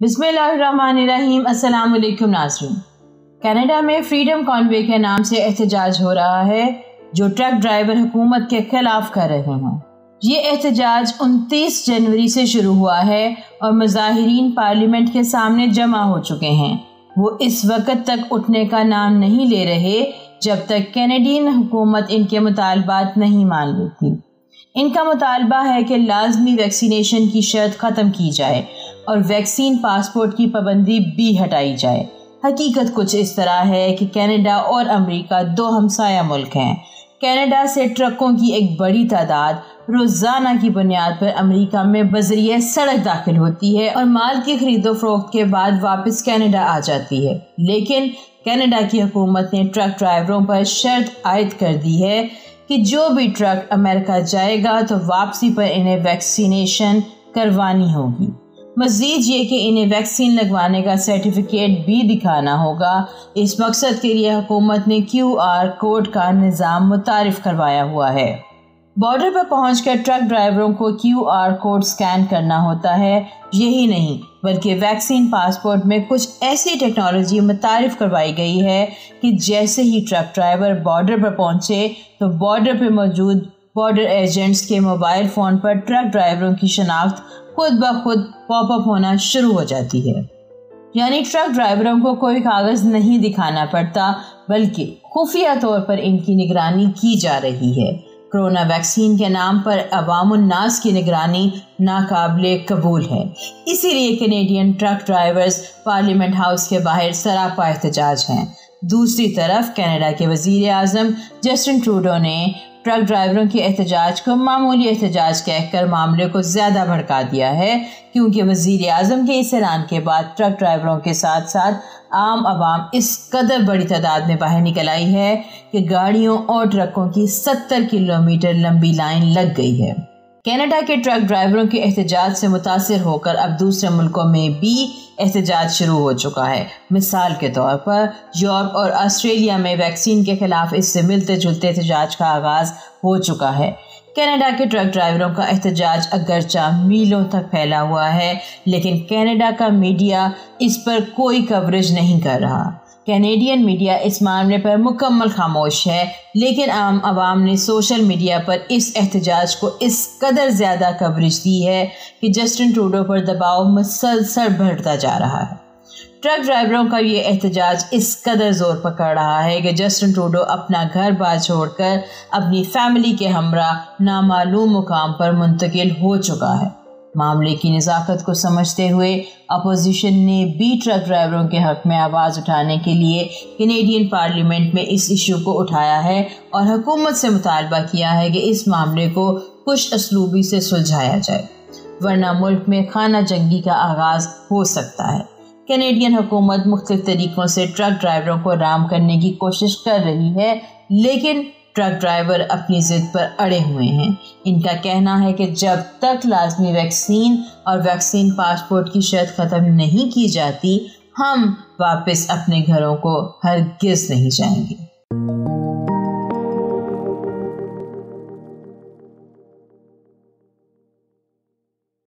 बिस्मिल्लाहिर्रहमानिर्रहीम अस्सलाम वालेकुम नाजरीन। कनाडा में फ्रीडम कॉन्वे के नाम से एहतजाज हो रहा है, जो ट्रक ड्राइवर हुकूमत के खिलाफ कर रहे हैं। ये एहतजाज 29 जनवरी से शुरू हुआ है और मुजाहरीन पार्लियामेंट के सामने जमा हो चुके हैं। वो इस वक्त तक उठने का नाम नहीं ले रहे, जब तक कैनेडियन हुकूमत इनके मुतालबात नहीं मान लेती। इनका मुतालबा है कि लाजमी वैक्सीनेशन की शर्त ख़त्म की जाए और वैक्सीन पासपोर्ट की पाबंदी भी हटाई जाए। हकीकत कुछ इस तरह है कि कनाडा और अमेरिका दो हमसाया मुल्क हैं। कनाडा से ट्रकों की एक बड़ी तादाद रोज़ाना की बुनियाद पर अमेरिका में बजरिए सड़क दाखिल होती है और माल की खरीदो फरोख्त के बाद वापस कनाडा आ जाती है। लेकिन कनाडा की हुकूमत ने ट्रक ड्राइवरों पर शर्त आयद कर दी है कि जो भी ट्रक अमेरिका जाएगा तो वापसी पर इन्हें वैक्सीनेशन करवानी होगी। मजीद ये कि इन्हें वैक्सीन लगवाने का सर्टिफिकेट भी दिखाना होगा। इस मकसद के लिए हुकूमत ने क्यू आर कोड का निज़ाम मुतारफ़ करवाया हुआ है। बॉर्डर पर पहुँच कर ट्रक ड्राइवरों को क्यू आर कोड स्कैन करना होता है। यही नहीं, बल्कि वैक्सीन पासपोर्ट में कुछ ऐसी टेक्नोलॉजी मुतारफ़ करवाई गई है कि जैसे ही ट्रक ड्राइवर बॉर्डर पर पहुँचे तो बॉर्डर पर मौजूद बॉर्डर एजेंट्स के मोबाइल फ़ोन पर ट्रक ड्राइवरों की शनाख्त खुद ब खुद पॉपअप होना शुरू हो जाती है। यानी ट्रक ड्राइवरों को कोई कागज़ नहीं दिखाना पड़ता, बल्कि खुफिया तौर पर इनकी निगरानी की जा रही है। कोरोना वैक्सीन के नाम पर अवामनास की निगरानी नाकाबले कबूल है। इसीलिए Canadian truck drivers parliament house के बाहर सरापा एहतजाज हैं। दूसरी तरफ़ कनाडा के वज़ीर आज़म जस्टिन ट्रूडो ने ट्रक ड्राइवरों के एहतजाज को मामूली एहतजाज कहकर मामले को ज़्यादा भड़का दिया है, क्योंकि वज़ीर अजम के इस ऐलान के बाद ट्रक ड्राइवरों के साथ साथ आम आवाम इस कदर बड़ी तादाद में बाहर निकल आई है कि गाड़ियों और ट्रकों की 70 किलोमीटर लंबी लाइन लग गई है। कनाडा के ट्रक ड्राइवरों के एहतजाज से मुतासर होकर अब दूसरे मुल्कों में भी एहतजाज शुरू हो चुका है। मिसाल के तौर पर, यूरोप और ऑस्ट्रेलिया में वैक्सीन के खिलाफ इससे मिलते जुलते एहतजाज का आगाज़ हो चुका है। कनाडा के ट्रक ड्राइवरों का एहतजाज अगरचा मीलों तक फैला हुआ है, लेकिन कनाडा का मीडिया इस पर कोई कवरेज नहीं कर रहा। कैनेडियन मीडिया इस मामले पर मुकम्मल खामोश है, लेकिन आम आवाम ने सोशल मीडिया पर इस एहतजाज को इस कदर ज़्यादा कवरेज दी है कि जस्टिन ट्रूडो पर दबाव मुसलसल बढ़ता जा रहा है। ट्रक ड्राइवरों का ये एहतजाज इस कदर ज़ोर पकड़ रहा है कि जस्टिन ट्रूडो अपना घर बार छोड़कर अपनी फैमिली के हमरा नामालूम मुकाम पर मुंतकिल हो चुका है। मामले की नज़ाकत को समझते हुए अपोजिशन ने बी ट्रक ड्राइवरों के हक में आवाज़ उठाने के लिए कनेडियन पार्लियामेंट में इस इशू को उठाया है और हुकूमत से मुतालबा किया है कि इस मामले को कुछ असलूबी से सुलझाया जाए, वरना मुल्क में खाना जंगी का आगाज़ हो सकता है। कैनेडियन हुकूमत मुख्तलिफ़ तरीक़ों से ट्रक ड्राइवरों को आराम करने की कोशिश कर रही है, लेकिन ट्रक ड्राइवर अपनी जिद पर अड़े हुए हैं। इनका कहना है कि जब तक लाजमी वैक्सीन और वैक्सीन पासपोर्ट की शर्त ख़त्म नहीं की जाती, हम वापस अपने घरों को हरगिज नहीं जाएँगे।